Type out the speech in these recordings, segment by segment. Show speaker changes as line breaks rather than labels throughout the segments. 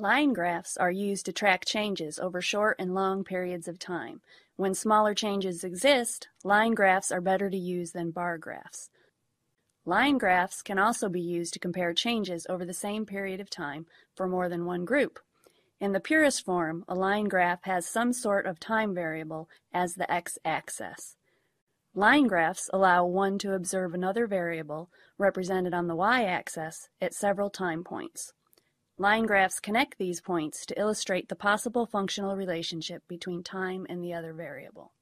Line graphs are used to track changes over short and long periods of time. When smaller changes exist, line graphs are better to use than bar graphs. Line graphs can also be used to compare changes over the same period of time for more than one group. In the purest form, a line graph has some sort of time variable as the x-axis. Line graphs allow one to observe another variable, represented on the y-axis, at several time points. Line graphs connect these points to illustrate the possible functional relationship between time and the other variable.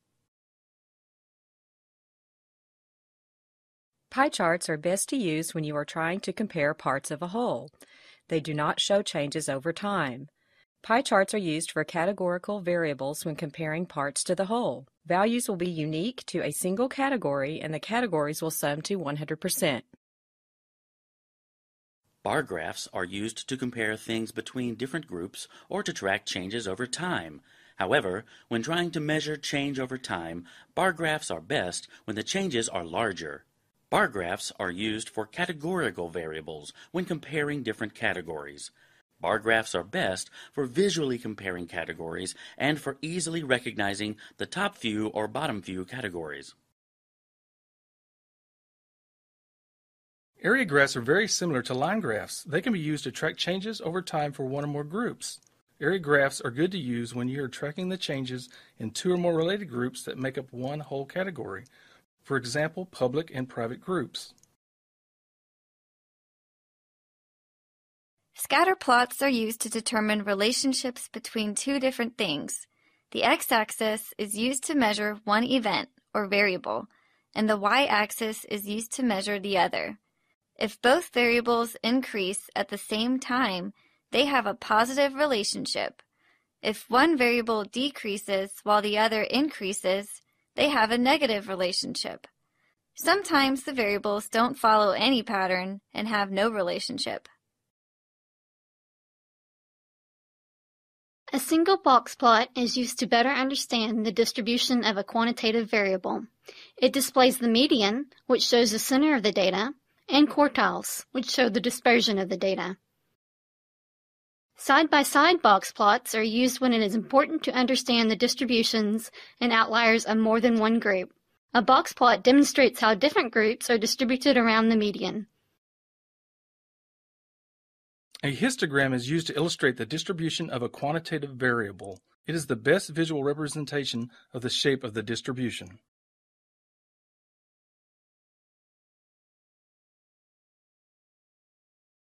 Pie charts are best to use when you are trying to compare parts of a whole. They do not show changes over time. Pie charts are used for categorical variables when comparing parts to the whole. Values will be unique to a single category and the categories will sum to 100%.
Bar graphs are used to compare things between different groups or to track changes over time. However, when trying to measure change over time, bar graphs are best when the changes are larger. Bar graphs are used for categorical variables when comparing different categories. Bar graphs are best for visually comparing categories and for easily recognizing the top few or bottom few categories.
Area graphs are very similar to line graphs. They can be used to track changes over time for one or more groups. Area graphs are good to use when you are tracking the changes in two or more related groups that make up one whole category. For example, public and private groups.
Scatter plots are used to determine relationships between two different things. The x-axis is used to measure one event, or variable, and the y-axis is used to measure the other. If both variables increase at the same time, they have a positive relationship. If one variable decreases while the other increases, they have a negative relationship. Sometimes the variables don't follow any pattern and have no relationship.
A single box plot is used to better understand the distribution of a quantitative variable. It displays the median, which shows the center of the data, and quartiles, which show the dispersion of the data. Side-by-side box plots are used when it is important to understand the distributions and outliers of more than one group. A box plot demonstrates how different groups are distributed around the median.
A histogram is used to illustrate the distribution of a quantitative variable. It is the best visual representation of the shape of the distribution.